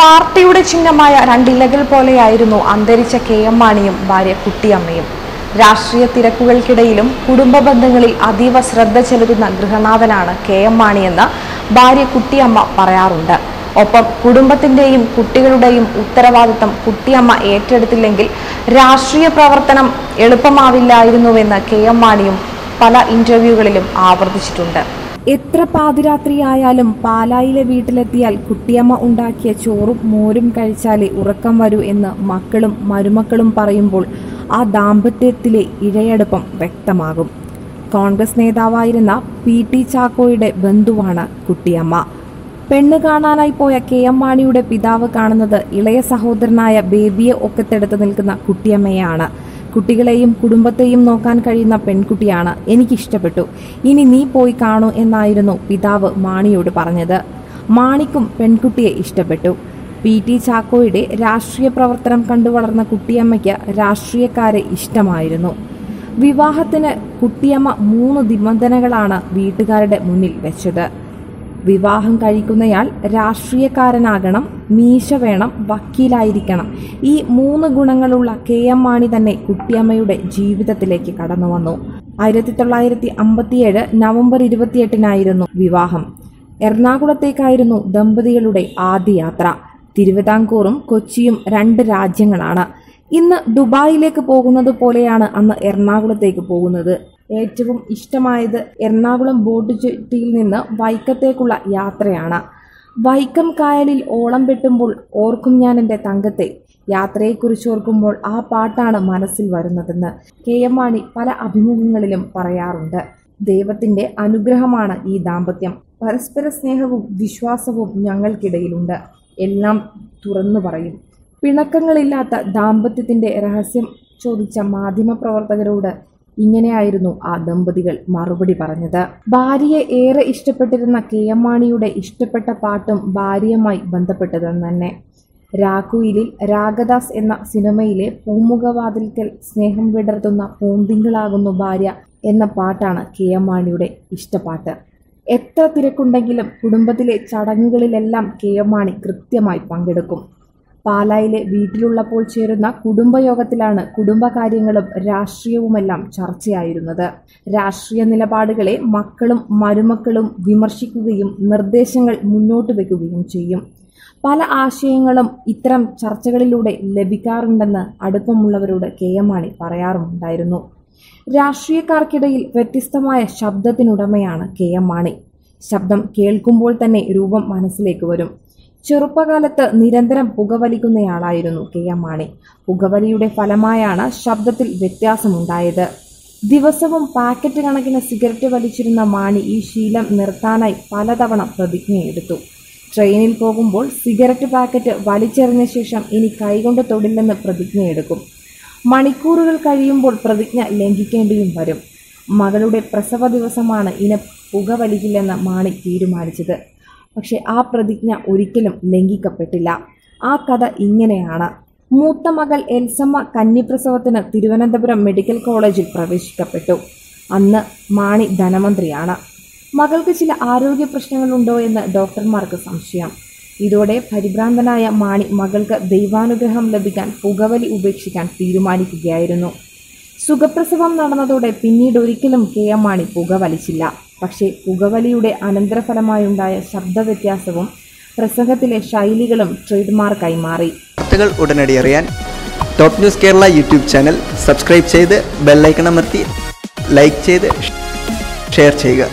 പാർട്ടിയുടെ ചിഹ്നമായ രണ്ടിലകൾ പോലെയായിരുന്നു അന്തരിച്ച കെ എം മാണിയും ഭാര്യ കുട്ടിയമ്മയും രാഷ്ട്രീയ തിരക്കുകൾക്കിടയിലും കുടുംബ ബന്ധങ്ങളിൽ അതീവ ശ്രദ്ധ ചെലുത്തുന്ന ഗൃഹനാഥനാണ് കെ എം മാണിയെന്ന് ഭാര്യ കുട്ടിയമ്മ പറയാറുണ്ട്. ഒപ്പം കുടുംബത്തിന്റെയും കുട്ടികളുടെയും ഉത്തരവാദിത്തം കുട്ടിയമ്മ ഏറ്റെടുത്തില്ലെങ്കിൽ രാഷ്ട്രീയ പ്രവർത്തനം എളുപ്പമാവില്ലായിരുന്നുവെന്ന് കെ എം മാണിയും പല ഇന്റർവ്യൂകളിലും ആവർത്തിച്ചിട്ടുണ്ട്. എത്ര പാതിരാത്രിയായാലും പാലായിലെ വീട്ടിലെത്തിയാൽ കുട്ടിയമ്മ ഉണ്ടാക്കിയ ചോറും മോരും കഴിച്ചാലേ ഉറക്കം വരൂ എന്ന് മക്കളും മരുമക്കളും പറയുമ്പോൾ ആ ദാമ്പത്യത്തിലെ ഇഴയടുപ്പം വ്യക്തമാകും. കോൺഗ്രസ് നേതാവായിരുന്ന പി ടി ചാക്കോയുടെ ബന്ധുവാണ് കുട്ടിയമ്മ. പെണ്ണ് കാണാനായി പോയ കെ എം മാണിയുടെ പിതാവ് കാണുന്നത് ഇളയ സഹോദരനായ ബേബിയെ ഒക്കത്തെടുത്ത് നിൽക്കുന്ന കുട്ടിയമ്മയാണ്. കുട്ടികളെയും കുടുംബത്തെയും നോക്കാൻ കഴിയുന്ന പെൺകുട്ടിയാണ് എനിക്കിഷ്ടപ്പെട്ടു. ഇനി നീ പോയി കാണൂ എന്നായിരുന്നു പിതാവ് മാണിയോട് പറഞ്ഞത്. മാണിക്കും പെൺകുട്ടിയെ ഇഷ്ടപ്പെട്ടു. പി ടി ചാക്കോയുടെ രാഷ്ട്രീയ പ്രവർത്തനം കണ്ടു വളർന്ന കുട്ടിയമ്മയ്ക്ക് രാഷ്ട്രീയക്കാരെ ഇഷ്ടമായിരുന്നു. വിവാഹത്തിന് കുട്ടിയമ്മ മൂന്ന് നിബന്ധനകളാണ് വീട്ടുകാരുടെ മുന്നിൽ വെച്ചത്. വിവാഹം കഴിക്കുന്നയാൾ രാഷ്ട്രീയക്കാരനാകണം മീശ വേണം വക്കീലായിരിക്കണം. ഈ മൂന്ന് ഗുണങ്ങളുള്ള കെ എം മാണി തന്നെ കുട്ടിയമ്മയുടെ ജീവിതത്തിലേക്ക് കടന്നു വന്നു. ആയിരത്തി തൊള്ളായിരത്തി അമ്പത്തിയേഴ് നവംബർ ഇരുപത്തിയെട്ടിനായിരുന്നു വിവാഹം. എറണാകുളത്തേക്കായിരുന്നു ദമ്പതികളുടെ ആദ്യ യാത്ര. തിരുവിതാംകൂറും കൊച്ചിയും രണ്ട് രാജ്യങ്ങളാണ്. ഇന്ന് ദുബായിലേക്ക് പോകുന്നത് പോലെയാണ് അന്ന് എറണാകുളത്തേക്ക് പോകുന്നത്. ഏറ്റവും ഇഷ്ടമായത് എറണാകുളം ബോട്ട് ജെട്ടിയിൽ നിന്ന് വൈക്കത്തേക്കുള്ള യാത്രയാണ്. വൈക്കം കായലിൽ ഓളം വെട്ടുമ്പോൾ ഓർക്കും ഞാൻ എന്റെ തങ്കത്തെ. യാത്രയെക്കുറിച്ച് ഓർക്കുമ്പോൾ ആ പാട്ടാണ് മനസ്സിൽ വരുന്നതെന്ന് കെ എം മാണി പല അഭിമുഖങ്ങളിലും പറയാറുണ്ട്. ദൈവത്തിന്റെ അനുഗ്രഹമാണ് ഈ ദാമ്പത്യം. പരസ്പര സ്നേഹവും വിശ്വാസവും ഞങ്ങൾക്കിടയിലുണ്ട്. എല്ലാം തുറന്നു പറയും. പിണക്കങ്ങളില്ലാത്ത ദാമ്പത്യത്തിന്റെ രഹസ്യം ചോദിച്ച മാധ്യമപ്രവർത്തകരോട് ഇങ്ങനെയായിരുന്നു ആ ദമ്പതികൾ മറുപടി പറഞ്ഞത്. ഭാര്യയെ ഏറെ ഇഷ്ടപ്പെട്ടിരുന്ന കെ എം മാണിയുടെ ഇഷ്ടപ്പെട്ട പാട്ടും ഭാര്യയുമായി ബന്ധപ്പെട്ടതെന്ന് തന്നെ. രാഘുയിലിൽ രാഗദാസ് എന്ന സിനിമയിലെ പൂമുഖവാതിൽക്കൽ സ്നേഹം വിടർത്തുന്ന പൂന്തിങ്കളാകുന്നു ഭാര്യ എന്ന പാട്ടാണ് കെ എം മാണിയുടെ ഇഷ്ടപ്പാട്ട്. എത്ര തിരക്കുണ്ടെങ്കിലും കുടുംബത്തിലെ ചടങ്ങുകളിലെല്ലാം കെ എം മാണി കൃത്യമായി പങ്കെടുക്കും. പാലായിലെ വീട്ടിലുള്ളപ്പോൾ ചേരുന്ന കുടുംബയോഗത്തിലാണ് കുടുംബകാര്യങ്ങളും രാഷ്ട്രീയവുമെല്ലാം ചർച്ചയായിരുന്നത്. രാഷ്ട്രീയ നിലപാടുകളെ മക്കളും മരുമക്കളും വിമർശിക്കുകയും നിർദ്ദേശങ്ങൾ മുന്നോട്ട് വയ്ക്കുകയും ചെയ്യും. പല ആശയങ്ങളും ഇത്തരം ചർച്ചകളിലൂടെ ലഭിക്കാറുണ്ടെന്ന് അടുപ്പമുള്ളവരോട് കെ എം മാണി പറയാറുമുണ്ടായിരുന്നു. രാഷ്ട്രീയക്കാർക്കിടയിൽ വ്യത്യസ്തമായ ശബ്ദത്തിനുടമയാണ് കെ എം മാണി. ശബ്ദം കേൾക്കുമ്പോൾ തന്നെ രൂപം മനസ്സിലേക്ക് വരും. ചെറുപ്പകാലത്ത് നിരന്തരം പുകവലിക്കുന്നയാളായിരുന്നു കെ എം മാണി. പുകവലിയുടെ ഫലമായാണ് ശബ്ദത്തിൽ വ്യത്യാസമുണ്ടായത്. ദിവസവും പാക്കറ്റ് കണക്കിന് സിഗരറ്റ് വലിച്ചിരുന്ന മാണി ഈ ശീലം നിർത്താനായി പലതവണ പ്രതിജ്ഞയെടുത്തു. ട്രെയിനിൽ പോകുമ്പോൾ സിഗരറ്റ് പാക്കറ്റ് വലിച്ചെറിഞ്ഞ ശേഷം ഇനി കൈകൊണ്ട് തൊടില്ലെന്ന് പ്രതിജ്ഞയെടുക്കും. മണിക്കൂറുകൾ കഴിയുമ്പോൾ പ്രതിജ്ഞ ലംഘിക്കേണ്ടിയും വരും. മകളുടെ പ്രസവ ദിവസമാണ് ഇനി പുക വലിക്കില്ലെന്ന് മാണി തീരുമാനിച്ചത്. പക്ഷെ ആ പ്രതിജ്ഞ ഒരിക്കലും ലംഘിക്കപ്പെട്ടില്ല. ആ കഥ ഇങ്ങനെയാണ്. മൂത്ത മകൾ എൽസമ്മ കന്നിപ്രസവത്തിന് തിരുവനന്തപുരം മെഡിക്കൽ കോളേജിൽ പ്രവേശിക്കപ്പെട്ടു. അന്ന് മാണി ധനമന്ത്രിയാണ്. മകൾക്ക് ചില ആരോഗ്യ പ്രശ്നങ്ങളുണ്ടോ എന്ന് ഡോക്ടർമാർക്ക് സംശയം. ഇതോടെ പരിഭ്രാന്തനായ മാണി മകൾക്ക് ദൈവാനുഗ്രഹം ലഭിക്കാൻ പുകവലി ഉപേക്ഷിക്കാൻ തീരുമാനിക്കുകയായിരുന്നു. സുഖപ്രസവം നടന്നതോടെ പിന്നീട് ഒരിക്കലും കെ എം മാണി പുകവലിച്ചില്ല. പക്ഷേ പുകവലിയുടെ അനന്തരഫലമായുണ്ടായ ശബ്ദവ്യത്യാസവും പ്രസംഗത്തിലെ ശൈലികളും ട്രേഡ് മാർക്കായി മാറി. വാർത്തകൾ ഉടനടി അറിയാൻ top news Kerala YouTube channel subscribe ചെയ്ത് ബെല്ലൈക്കൺ അമർത്തി ലൈക്ക് ചെയ്ത് ഷെയർ ചെയ്യുക.